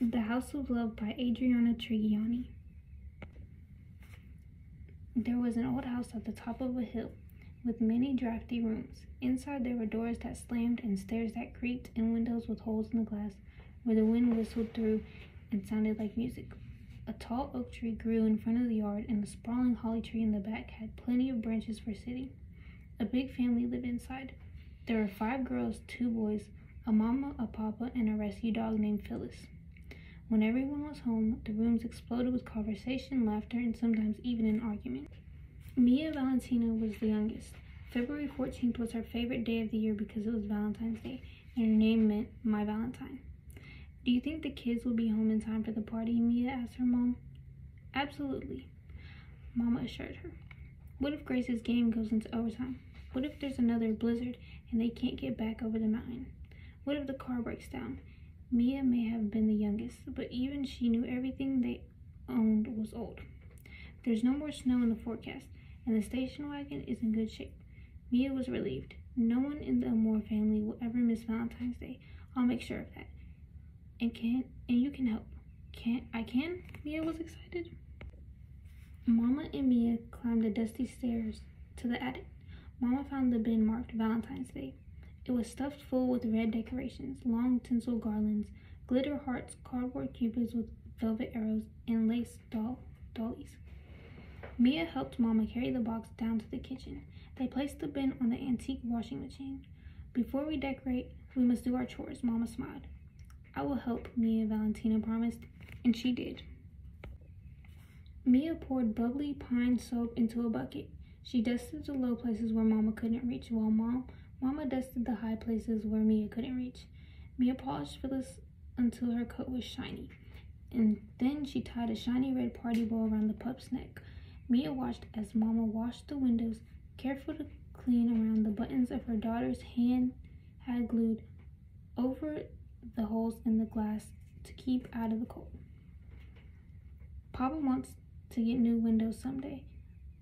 The House of Love by Adriana Trigiani. There was an old house at the top of a hill with many drafty rooms. Inside there were doors that slammed and stairs that creaked and windows with holes in the glass where the wind whistled through and sounded like music. A tall oak tree grew in front of the yard and a sprawling holly tree in the back had plenty of branches for sitting. A big family lived inside. There were five girls, two boys, a mama, a papa, and a rescue dog named Phyllis. When everyone was home, the rooms exploded with conversation, laughter, and sometimes even an argument. Mia Valentina was the youngest. February 14th was her favorite day of the year because it was Valentine's Day, and her name meant My Valentine. Do you think the kids will be home in time for the party? Mia asked her mom. Absolutely, Mama assured her. What if Grace's game goes into overtime? What if there's another blizzard and they can't get back over the mountain? What if the car breaks down? Mia may have been the youngest, but even she knew everything they owned was old. There's no more snow in the forecast, and the station wagon is in good shape. Mia was relieved. No one in the Amore family will ever miss Valentine's Day. I'll make sure of that and can and you can help. Can I can? Mia was excited. Mama and Mia climbed the dusty stairs to the attic. Mama found the bin marked Valentine's Day. It was stuffed full with red decorations, long tinsel garlands, glitter hearts, cardboard cupids with velvet arrows, and lace doll dollies. Mia helped Mama carry the box down to the kitchen. They placed the bin on the antique washing machine. Before we decorate, we must do our chores, Mama smiled. I will help, Mia Valentina promised, and she did. Mia poured bubbly pine soap into a bucket. She dusted the low places where Mama couldn't reach, while Mom, Mama dusted the high places where Mia couldn't reach. Mia polished Phyllis until her coat was shiny, and then she tied a shiny red party bow around the pup's neck. Mia watched as Mama washed the windows, careful to clean around the buttons of her daughter's hand had glued over the holes in the glass to keep out of the cold. Papa wants to get new windows someday,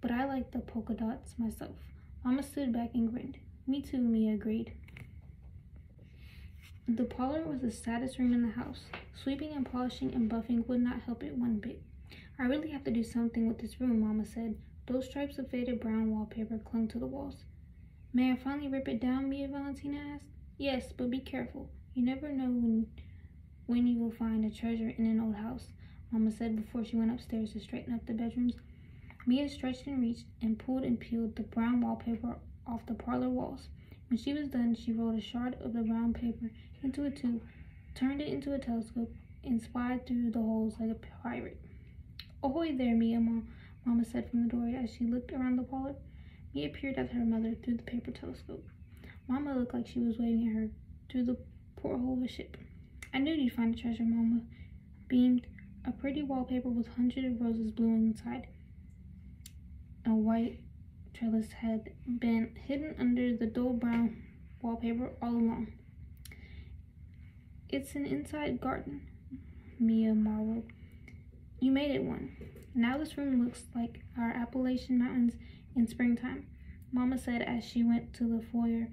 but I like the polka dots myself. Mama stood back and grinned. Me too, Mia agreed. The parlor was the saddest room in the house. Sweeping and polishing and buffing would not help it one bit. I really have to do something with this room, Mama said. Those stripes of faded brown wallpaper clung to the walls. May I finally rip it down, Mia Valentina asked. Yes, but be careful. You never know when when you will find a treasure in an old house, Mama said before she went upstairs to straighten up the bedrooms. Mia stretched and reached and pulled and peeled the brown wallpaper off the parlor walls. When she was done, she rolled a shard of the brown paper into a tube, turned it into a telescope, and spied through the holes like a pirate. Ahoy there, Mia, Ma, Mama said from the door as she looked around the parlor. Mia peered at her mother through the paper telescope. Mama looked like she was waving at her through the porthole of a ship. I knew you'd find a treasure, Mama beamed. A pretty wallpaper with hundreds of roses blooming inside. A white trellis had been hidden under the dull brown wallpaper all along. It's an inside garden, Mia marveled. You made it one. Now this room looks like our Appalachian Mountains in springtime, Mama said as she went to the foyer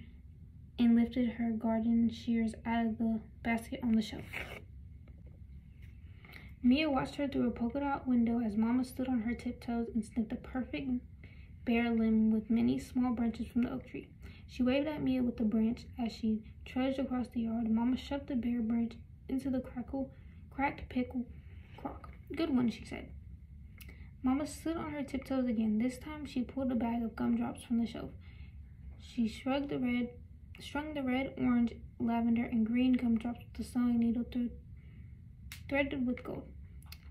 and lifted her garden shears out of the basket on the shelf. Mia watched her through a polka dot window as Mama stood on her tiptoes and snipped a perfect bare limb with many small branches from the oak tree. She waved at Mia with the branch as she trudged across the yard. Mama shoved the bare branch into the crackle, cracked pickle crock. Good one, she said. Mama stood on her tiptoes again. This time she pulled a bag of gumdrops from the shelf. She shrugged the red strung the red, orange, lavender, and green gumdrops with a sewing needle th threaded with gold.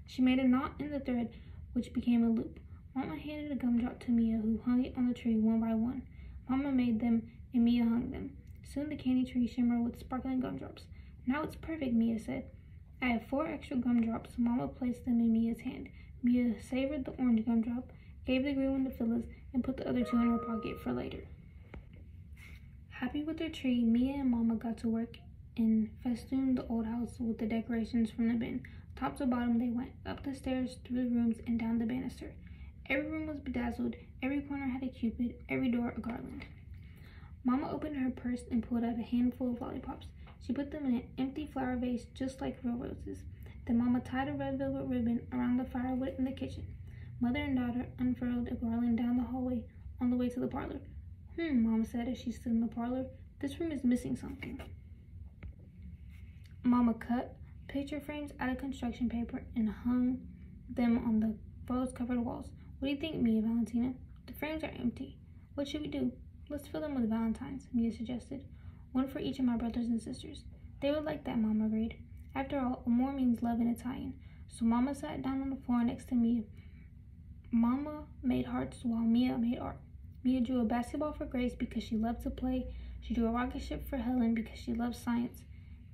She made a knot in the thread, which became a loop. Mama handed a gumdrop to Mia, who hung it on the tree one by one. Mama made them, and Mia hung them. Soon the candy tree shimmered with sparkling gumdrops. Now it's perfect, Mia said. I have four extra gumdrops. Mama placed them in Mia's hand. Mia savored the orange gumdrop, gave the green one to Phyllis, and put the other two in her pocket for later. Happy with their tree, Mia and Mama got to work and festooned the old house with the decorations from the bin. Top to bottom they went, up the stairs, through the rooms, and down the banister. Every room was bedazzled, every corner had a cupid, every door a garland. Mama opened her purse and pulled out a handful of lollipops. She put them in an empty flower vase just like real roses. Then Mama tied a red velvet ribbon around the firewood in the kitchen. Mother and daughter unfurled a garland down the hallway on the way to the parlor. Hmm, Mama said as she stood in the parlor. This room is missing something. Mama cut picture frames out of construction paper and hung them on the rose covered walls. What do you think, Mia Valentina? The frames are empty. What should we do? Let's fill them with valentines, Mia suggested. One for each of my brothers and sisters. They would like that, Mama agreed. After all, amor means love in Italian. So Mama sat down on the floor next to Mia. Mama made hearts while Mia made art. Mia drew a basketball for Grace because she loved to play. She drew a rocket ship for Helen because she loved science.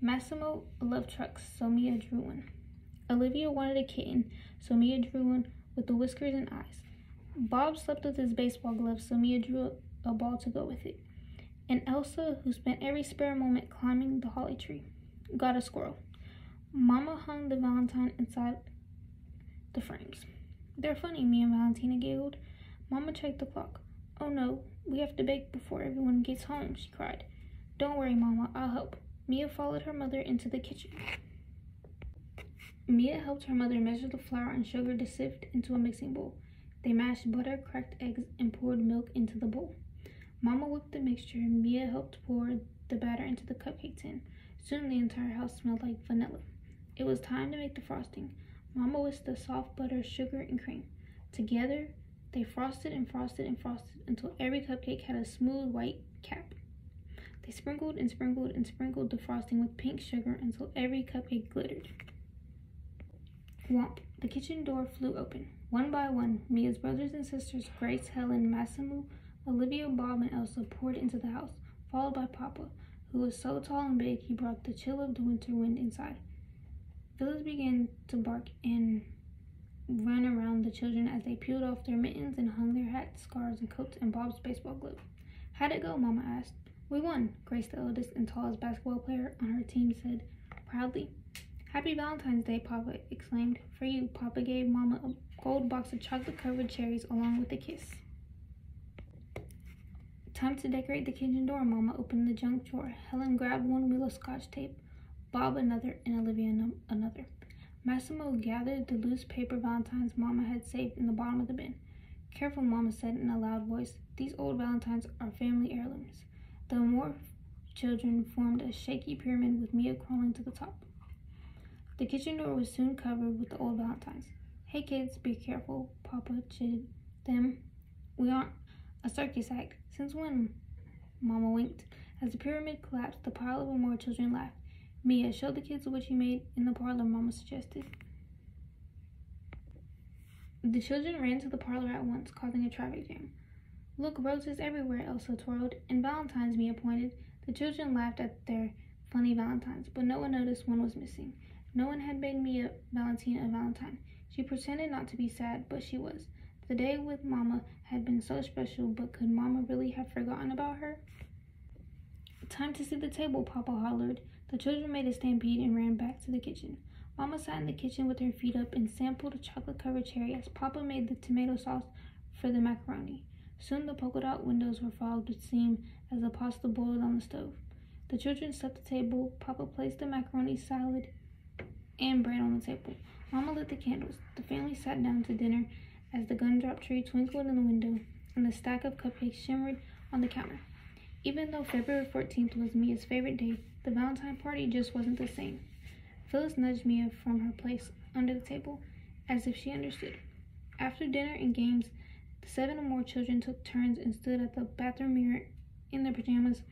Massimo loved trucks, so Mia drew one. Olivia wanted a kitten, so Mia drew one with the whiskers and eyes. Bob slept with his baseball glove, so Mia drew a ball to go with it. And Elsa, who spent every spare moment climbing the holly tree, got a squirrel. Mama hung the valentine inside the frames. They're funny, Mia and Valentina giggled. Mama checked the clock. Oh no, we have to bake before everyone gets home, she cried. Don't worry, Mama, I'll help. Mia followed her mother into the kitchen. Mia helped her mother measure the flour and sugar to sift into a mixing bowl. They mashed butter, cracked eggs, and poured milk into the bowl. Mama whipped the mixture, Mia helped pour the batter into the cupcake tin. Soon the entire house smelled like vanilla. It was time to make the frosting. Mama whisked the soft butter, sugar, and cream. Together, they frosted and frosted and frosted until every cupcake had a smooth white cap. They sprinkled and sprinkled and sprinkled the frosting with pink sugar until every cupcake glittered. Whomp! The kitchen door flew open. One by one, Mia's brothers and sisters, Grace, Helen, Massimo, Olivia, Bob, and Elsa, poured into the house, followed by Papa, who was so tall and big he brought the chill of the winter wind inside. Phyllis began to bark and run around the children as they peeled off their mittens and hung their hats, scarves, and coats and Bob's baseball glove. How'd it go? Mama asked. We won, Grace, the oldest and tallest basketball player on her team, said proudly. Happy Valentine's Day, Papa exclaimed. For you, Papa gave Mama a gold box of chocolate covered cherries along with a kiss. Time to decorate the kitchen door. Mama opened the junk drawer. Helen grabbed one wheel of scotch tape, Bob another, and Olivia another. Massimo gathered the loose paper valentines Mama had saved in the bottom of the bin. Careful, Mama said in a loud voice. These old valentines are family heirlooms. The more children formed a shaky pyramid with Mia crawling to the top. The kitchen door was soon covered with the old valentines. Hey kids, be careful, Papa chid them. We aren't a circus act. Since when? Mama winked. As the pyramid collapsed, the pile of Amore children laughed. Mia, show the kids what you made in the parlor, Mama suggested. The children ran to the parlor at once, causing a traffic jam. Look, roses everywhere, Elsa twirled, and valentines, Mia pointed. The children laughed at their funny valentines, but no one noticed one was missing. No one had made me a Valentina a Valentine. She pretended not to be sad, but she was. The day with Mama had been so special, but could Mama really have forgotten about her? Time to see the table, Papa hollered. The children made a stampede and ran back to the kitchen. Mama sat in the kitchen with her feet up and sampled a chocolate covered cherry as Papa made the tomato sauce for the macaroni. Soon the polka dot windows were fogged with steam as the pasta boiled on the stove. The children set the table. Papa placed the macaroni salad and bread on the table. Mama lit the candles. The family sat down to dinner as the gumdrop tree twinkled in the window and the stack of cupcakes shimmered on the counter. Even though February 14th was Mia's favorite day, the Valentine party just wasn't the same. Phyllis nudged Mia from her place under the table as if she understood. After dinner and games, the seven Amore children took turns and stood at the bathroom mirror in their pajamas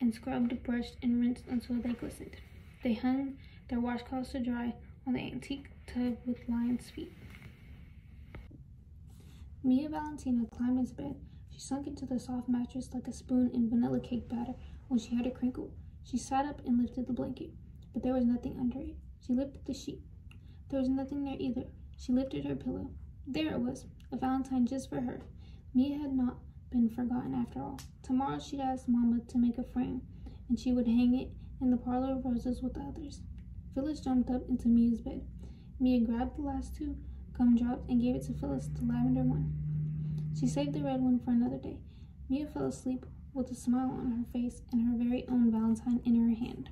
and scrubbed, brushed, and rinsed until they glistened. They hung their washcloths to dry on the antique tub with lion's feet. Mia Valentina climbed into bed. She sunk into the soft mattress like a spoon in vanilla cake batter when she heard a crinkle. She sat up and lifted the blanket, but there was nothing under it. She lifted the sheet. There was nothing there either. She lifted her pillow. There it was, a valentine just for her. Mia had not been forgotten after all. Tomorrow she'd ask Mama to make a frame, and she would hang it in the parlor of roses with the others. Phyllis jumped up into Mia's bed. Mia grabbed the last two gumdrops and gave it to Phyllis, the lavender one. She saved the red one for another day. Mia fell asleep with a smile on her face and her very own valentine in her hand.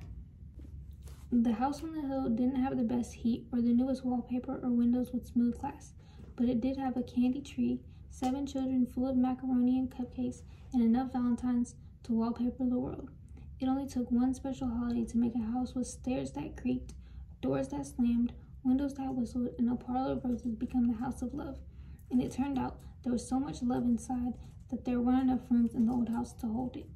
The house on the hill didn't have the best heat or the newest wallpaper or windows with smooth glass, but it did have a candy tree, seven children full of macaroni and cupcakes, and enough valentines to wallpaper the world. It only took one special holiday to make a house with stairs that creaked, doors that slammed, windows that whistled, and a parlor of roses become the house of love. And it turned out there was so much love inside that there weren't enough rooms in the old house to hold it.